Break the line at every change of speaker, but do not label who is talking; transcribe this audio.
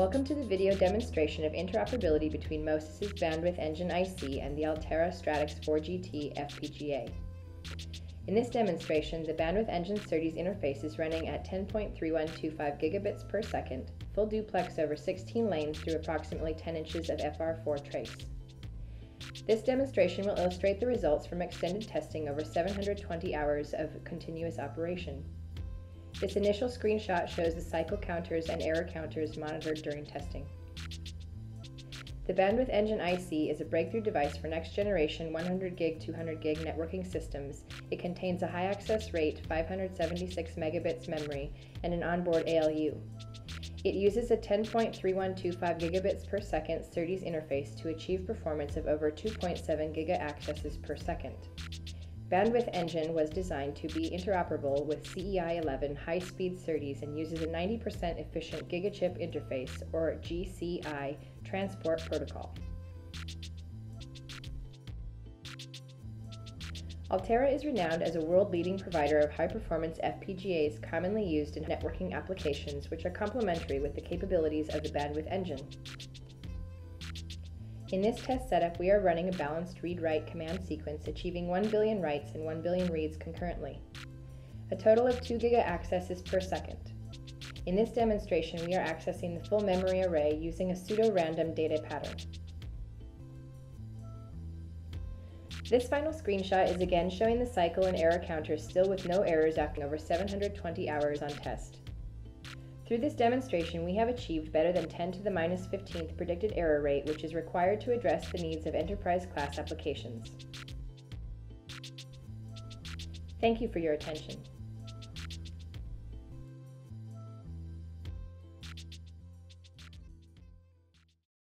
Welcome to the video demonstration of interoperability between MoSys' Bandwidth Engine IC and the Altera Stratix IV GT FPGA. In this demonstration, the Bandwidth Engine SerDes interface is running at 10.3125 gigabits per second, full duplex over 16 lanes through approximately 10 inches of FR4 trace. This demonstration will illustrate the results from extended testing over 720 hours of continuous operation. This initial screenshot shows the cycle counters and error counters monitored during testing. The Bandwidth Engine IC is a breakthrough device for next generation 100 gig 200 gig networking systems. It contains a high access rate 576 megabits memory and an onboard ALU. It uses a 10.3125 gigabits per second SerDes interface to achieve performance of over 2.7 giga accesses per second. Bandwidth Engine was designed to be interoperable with CEI11 high-speed SerDes and uses a 90% efficient GigaChip interface, or GCI, transport protocol. Altera is renowned as a world-leading provider of high-performance FPGAs commonly used in networking applications which are complementary with the capabilities of the Bandwidth Engine. In this test setup, we are running a balanced read-write command sequence achieving 1 billion writes and 1 billion reads concurrently. A total of 2 giga accesses per second. In this demonstration, we are accessing the full memory array using a pseudo-random data pattern. This final screenshot is again showing the cycle and error counters still with no errors after over 720 hours on test. Through this demonstration, we have achieved better than 10 to the minus 15th predicted error rate, which is required to address the needs of enterprise-class applications. Thank you for your attention.